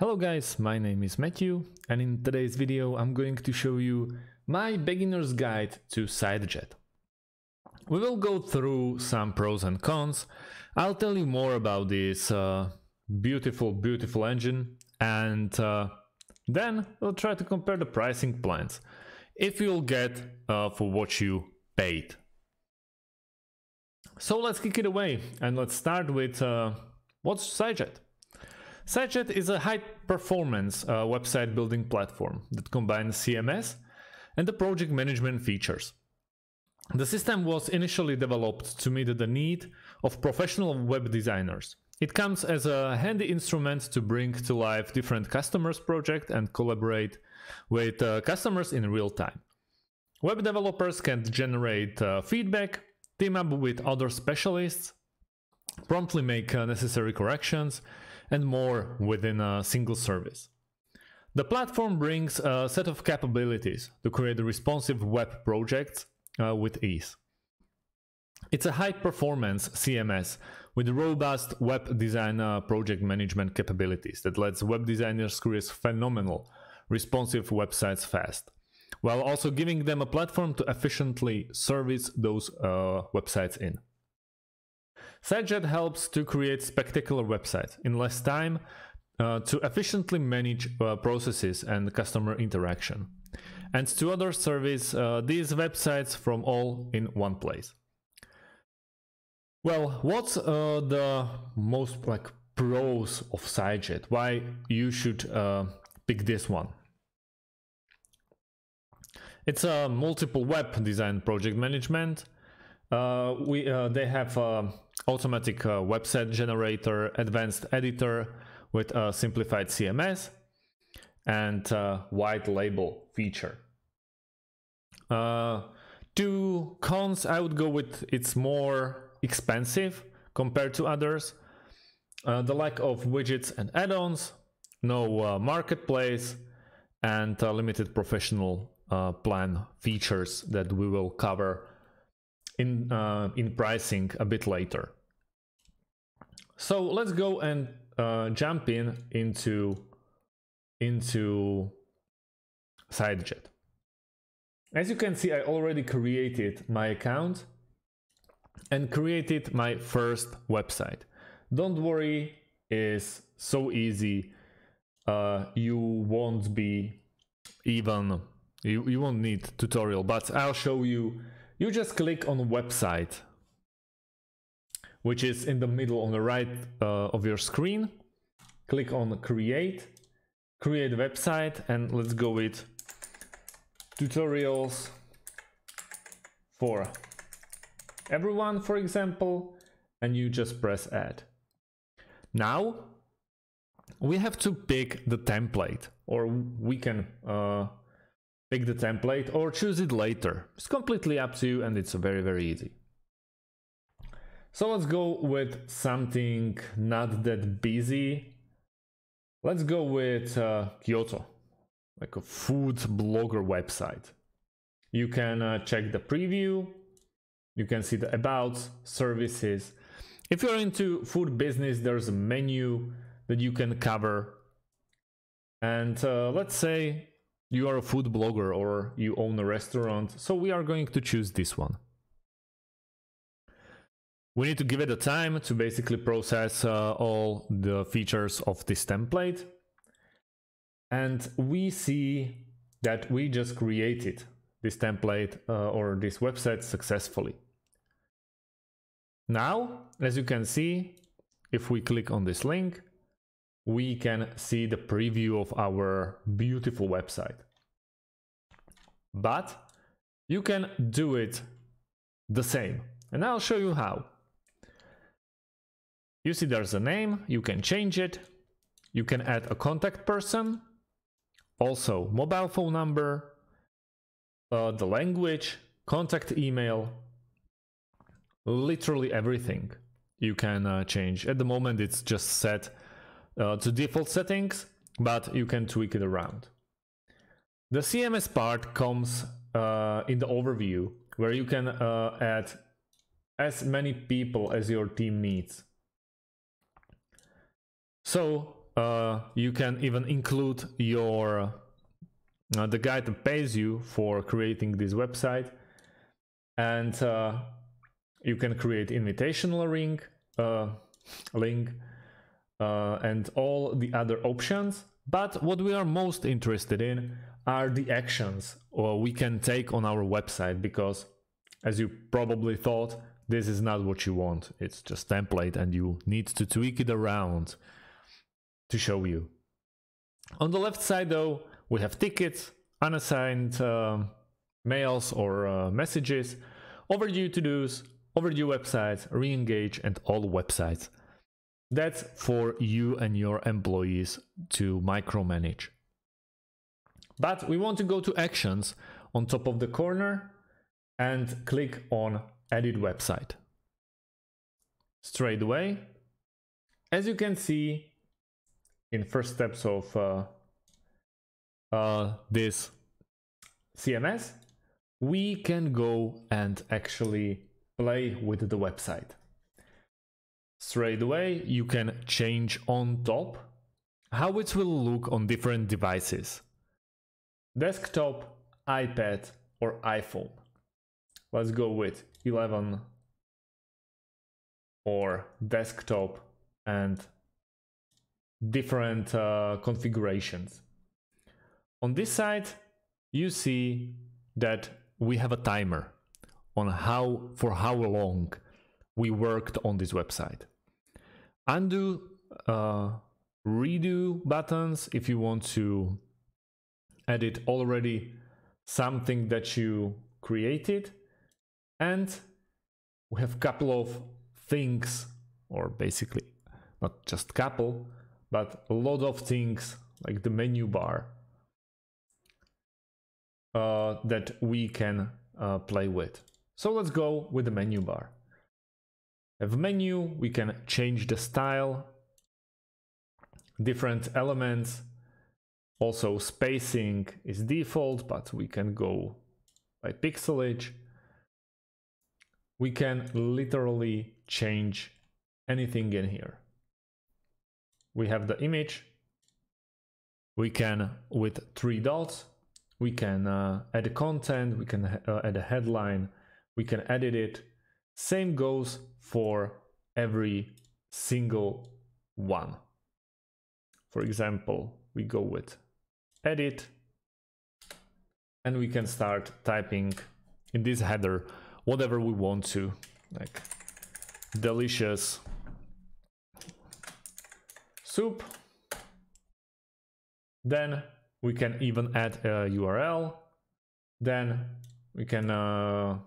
Hello guys, my name is Matthew and in today's video I'm going to show you my beginner's guide to SiteJet. We will go through some pros and cons, I'll tell you more about this uh, beautiful beautiful engine and uh, then we'll try to compare the pricing plans if you'll get uh, for what you paid. So let's kick it away and let's start with uh, what's SiteJet. SiteJet is a high-performance uh, website building platform that combines CMS and the project management features. The system was initially developed to meet the need of professional web designers. It comes as a handy instrument to bring to life different customers' projects and collaborate with uh, customers in real time. Web developers can generate uh, feedback, team up with other specialists, promptly make uh, necessary corrections, and more within a single service. The platform brings a set of capabilities to create responsive web projects uh, with ease. It's a high performance CMS with robust web design uh, project management capabilities that lets web designers create phenomenal responsive websites fast, while also giving them a platform to efficiently service those uh, websites in. SiteJet helps to create spectacular websites in less time uh, to efficiently manage uh, processes and customer interaction, and to other service uh, these websites from all in one place. Well, what's uh, the most like pros of SiteJet? Why you should uh, pick this one? It's a multiple web design project management. Uh, we they have automatic uh, website generator, advanced editor with a simplified CMS, and uh, white label feature. Uh, two cons, I would go with it's more expensive compared to others. Uh, the lack of widgets and add-ons, no uh, marketplace, and uh, limited professional uh, plan features that we will cover in, uh, in pricing a bit later. So let's go and uh, jump in into, into SiteJet. As you can see, I already created my account and created my first website. Don't worry, it's so easy. Uh, you won't be even, you, you won't need tutorial, but I'll show you you just click on website, which is in the middle on the right uh, of your screen. Click on create, create website, and let's go with tutorials for everyone, for example, and you just press add. Now we have to pick the template or we can uh, pick the template or choose it later. It's completely up to you and it's very, very easy. So let's go with something not that busy. Let's go with uh, Kyoto, like a food blogger website. You can uh, check the preview, you can see the about, services. If you're into food business, there's a menu that you can cover. And uh, let's say you are a food blogger or you own a restaurant, so we are going to choose this one. We need to give it a time to basically process uh, all the features of this template. And we see that we just created this template uh, or this website successfully. Now, as you can see, if we click on this link, we can see the preview of our beautiful website. But you can do it the same, and I'll show you how. You see there's a name, you can change it, you can add a contact person, also mobile phone number, uh, the language, contact email, literally everything you can uh, change. At the moment it's just set uh, to default settings, but you can tweak it around. The CMS part comes uh, in the overview where you can uh, add as many people as your team needs. So uh, you can even include your uh, the guy that pays you for creating this website. And uh, you can create invitational ring uh, link uh, and all the other options. But what we are most interested in are the actions or we can take on our website because as you probably thought this is not what you want. It's just template and you need to tweak it around to show you. On the left side though we have tickets unassigned uh, mails or uh, messages overdue to-dos overdue websites re-engage and all websites. That's for you and your employees to micromanage. But we want to go to actions on top of the corner and click on edit website. Straight away, as you can see in first steps of uh, uh, this CMS, we can go and actually play with the website. Straight away, you can change on top how it will look on different devices desktop, iPad, or iPhone. Let's go with 11 or desktop and different uh, configurations. On this side, you see that we have a timer on how for how long we worked on this website. Undo, uh, redo buttons if you want to edit already something that you created and we have a couple of things or basically not just couple but a lot of things like the menu bar uh, that we can uh, play with so let's go with the menu bar have menu we can change the style different elements also spacing is default, but we can go by pixelage. We can literally change anything in here. We have the image. We can, with three dots, we can uh, add a content, we can uh, add a headline, we can edit it. Same goes for every single one. For example, we go with edit and we can start typing in this header whatever we want to like delicious soup then we can even add a url then we can uh,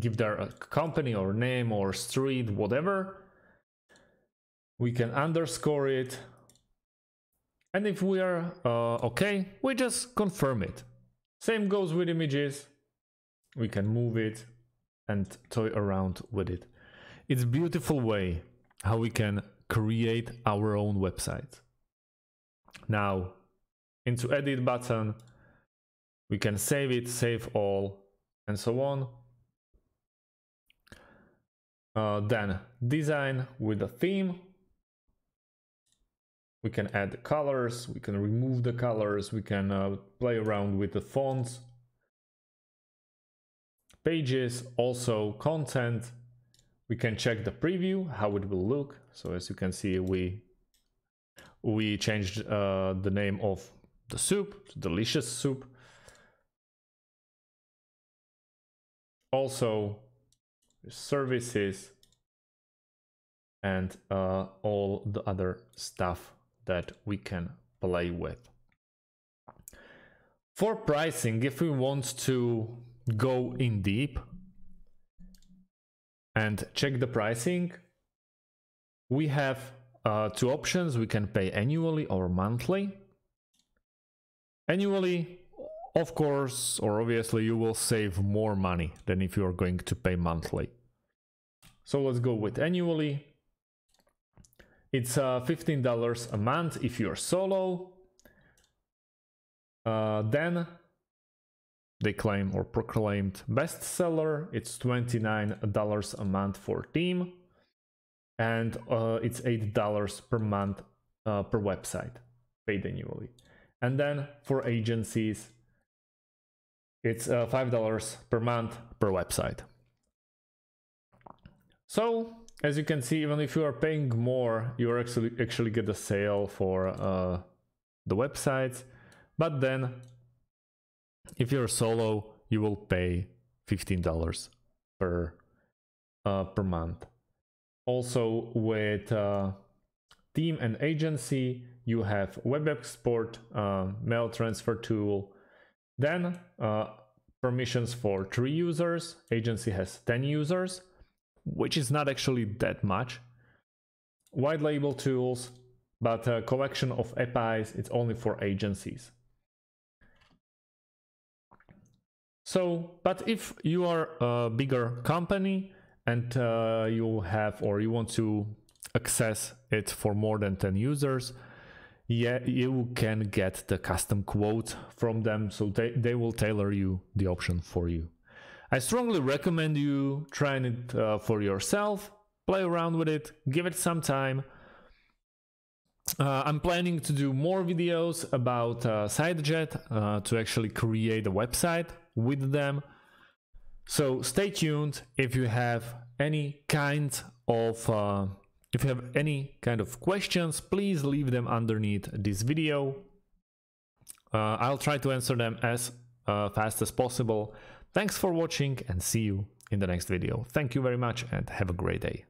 give there a company or name or street whatever we can underscore it and if we are uh, okay, we just confirm it. Same goes with images. We can move it and toy around with it. It's beautiful way how we can create our own website. Now, into edit button, we can save it, save all, and so on. Uh, then design with a theme we can add colors, we can remove the colors, we can uh, play around with the fonts, pages, also content. We can check the preview, how it will look. So as you can see, we we changed uh, the name of the soup to delicious soup. Also, services and uh, all the other stuff that we can play with. For pricing, if we want to go in deep and check the pricing, we have uh, two options. We can pay annually or monthly. Annually, of course, or obviously, you will save more money than if you are going to pay monthly. So let's go with annually. It's uh, $15 a month if you're solo. Uh, then they claim or proclaimed bestseller. It's $29 a month for team. And uh, it's $8 per month uh, per website, paid annually. And then for agencies, it's uh, $5 per month per website. So as you can see, even if you are paying more, you actually actually get a sale for uh, the websites. But then if you're solo, you will pay $15 per uh, per month. Also with uh, team and agency, you have web export, uh, mail transfer tool, then uh, permissions for three users, agency has 10 users, which is not actually that much. White label tools, but a collection of APIs, it's only for agencies. So, but if you are a bigger company and uh, you have or you want to access it for more than 10 users, yeah, you can get the custom quote from them. So they, they will tailor you the option for you. I strongly recommend you trying it uh, for yourself, play around with it, give it some time. Uh, I'm planning to do more videos about uh, SiteJet uh, to actually create a website with them. So stay tuned if you have any kind of uh, if you have any kind of questions, please leave them underneath this video. Uh, I'll try to answer them as uh, fast as possible. Thanks for watching and see you in the next video. Thank you very much and have a great day.